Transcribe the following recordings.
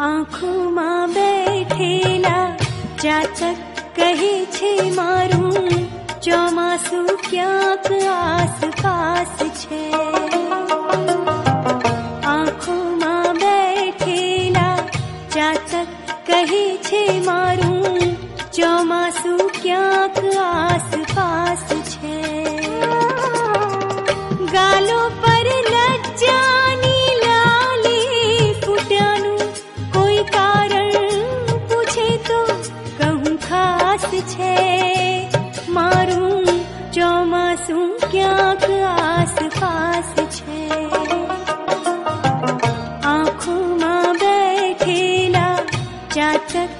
આંખોમાં બેઠેલા ચાચક કહી છે મારું ચોમાસું ક્યાંક આસપાસ છે રાસ છે મારું ચોમાસું ક્યાંક આસપાસ છે આંખોમાં બેઠેલા जात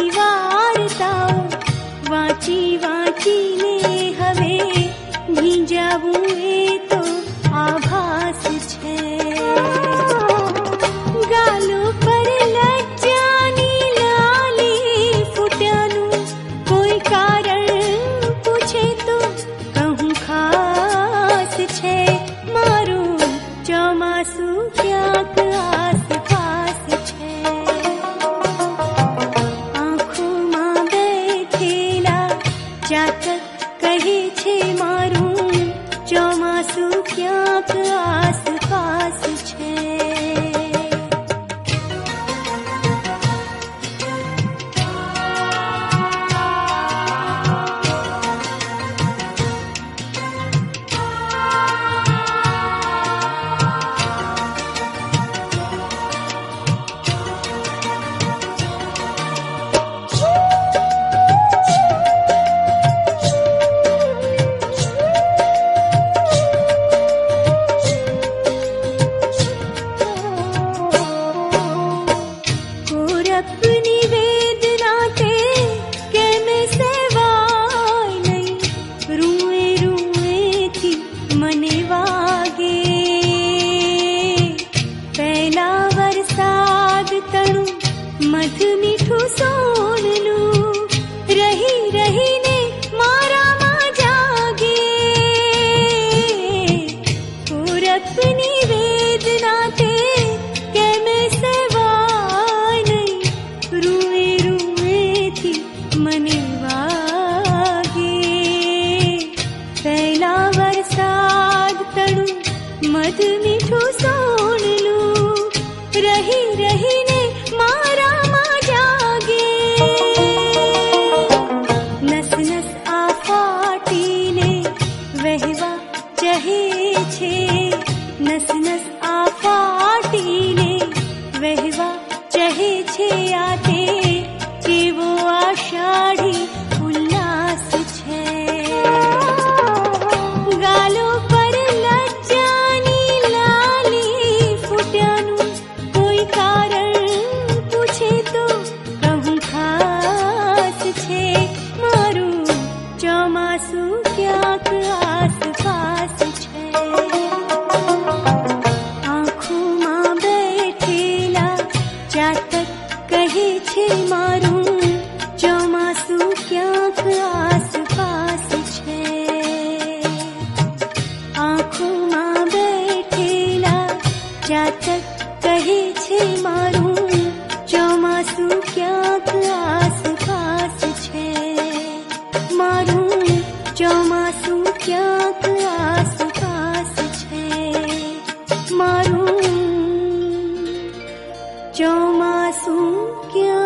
जातक कहे छे हाथ मिठू सोडलो रही रहीने मारा मा जागे पूरकनी वेदना ते केमे सेवानै रुए रुए थी मने वागे। मेवान् पेला वरसात् मधु मिथु आते यो मासु क्या